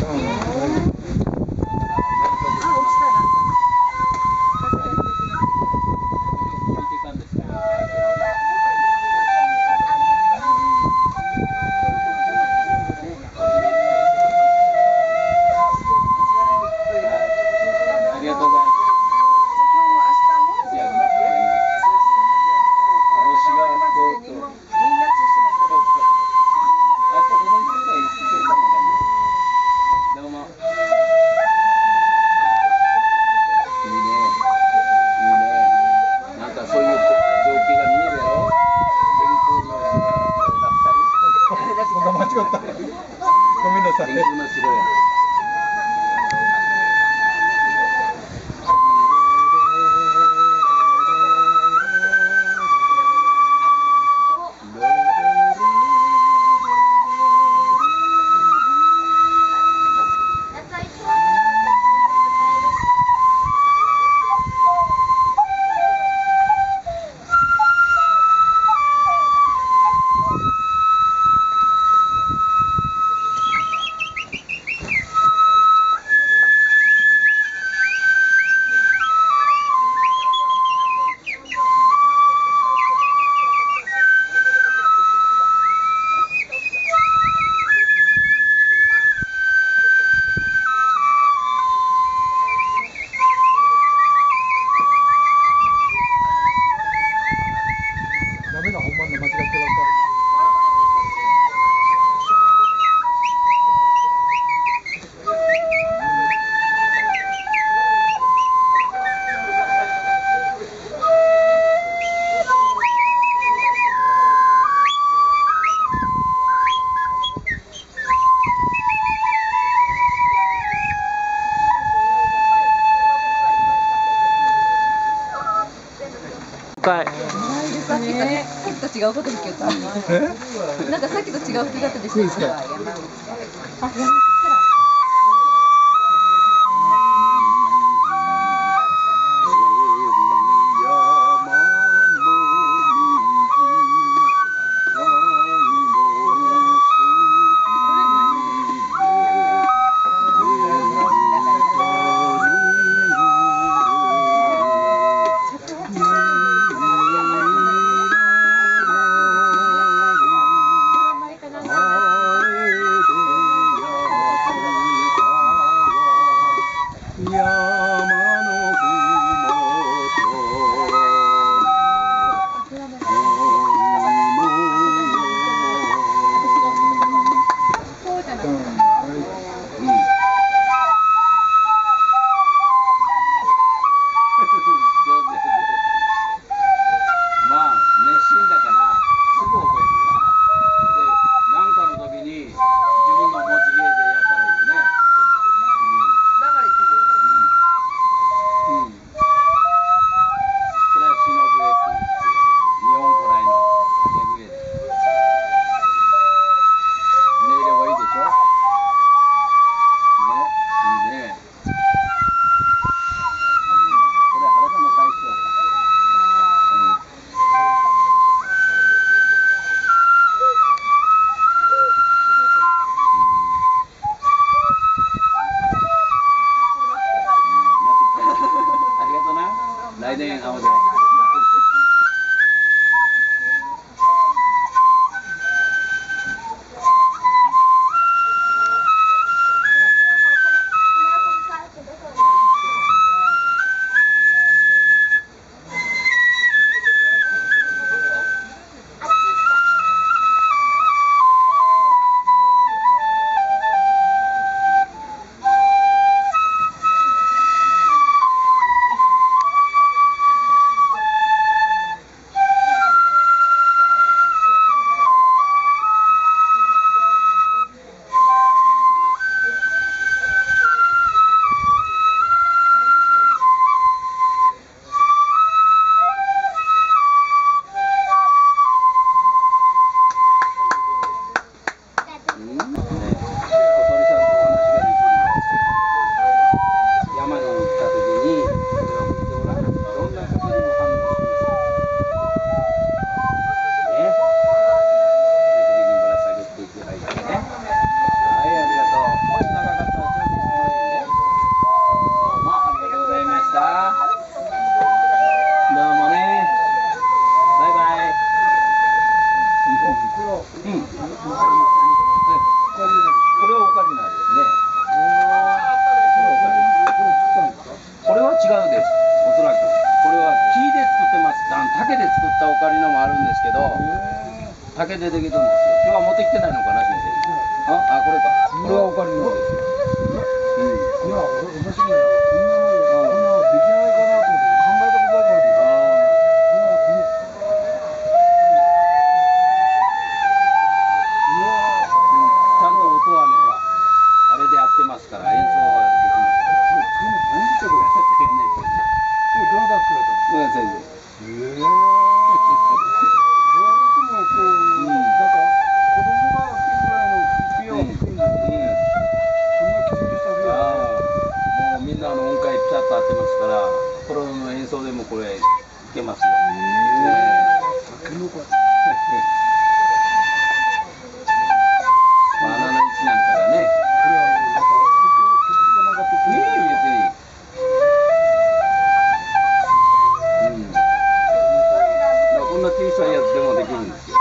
phone. って言いますよ。ないですね。さっきと違うこときた。なんかさっきと違う服だでした。いで。done. 对，好的。そらくこれは木で作ってます。竹で作ったオカリナもあるんですけど竹でできるんですよ。今日は持ってきてないのかな先生。ああこれか。これはオカリナですよ、うんけますよ。酒の子はまあ、穴の位置なんかがね。これはなんか曲曲がなんか特いいに別に。うん。こんな小さいやつでもできるんですよ。